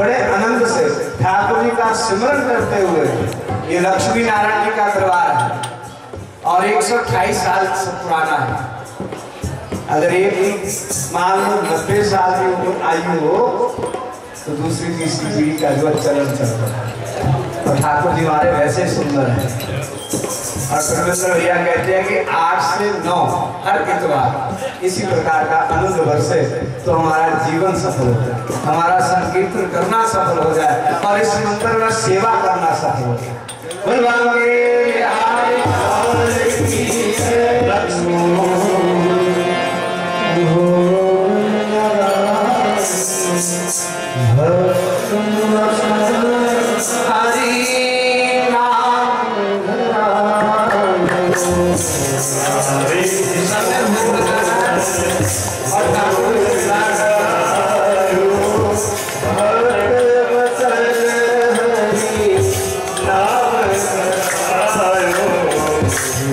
बड़े आनंद से ठाकुर जी का सिमरन करते हुए ये लक्ष्मी नारायण जी का दरबार है और एक सौ अट्ठाईस साल से पुराना है। अगर एक मान लो नब्बे साल की आयु हो तो दूसरी किसी पीढ़ी का जो चलन चलता है। और ठाकुर जी हमारे वैसे सुंदर हैं। और परमेश्वर भैया कहते हैं कि आठ से नौ हर इतवार इसी प्रकार का आनंद बरसे तो हमारा जीवन सफल हो जाए, हमारा संकीर्तन करना सफल हो जाए और इस मंदिर में सेवा करना सफल हो जाए। भगवान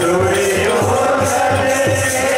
Glory, oh,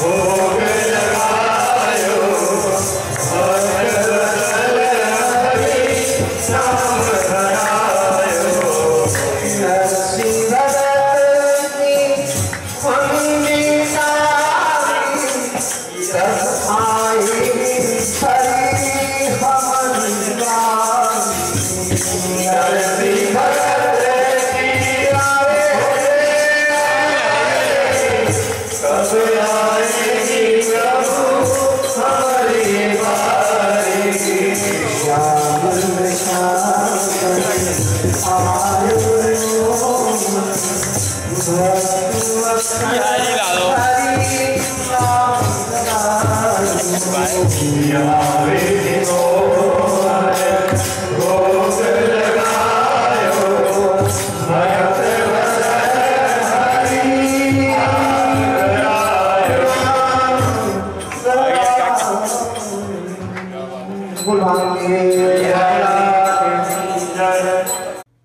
Oh,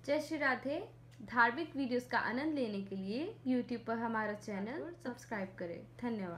जय श्री राधे। धार्मिक वीडियोस का आनंद लेने के लिए YouTube पर हमारा चैनल सब्सक्राइब करें। धन्यवाद।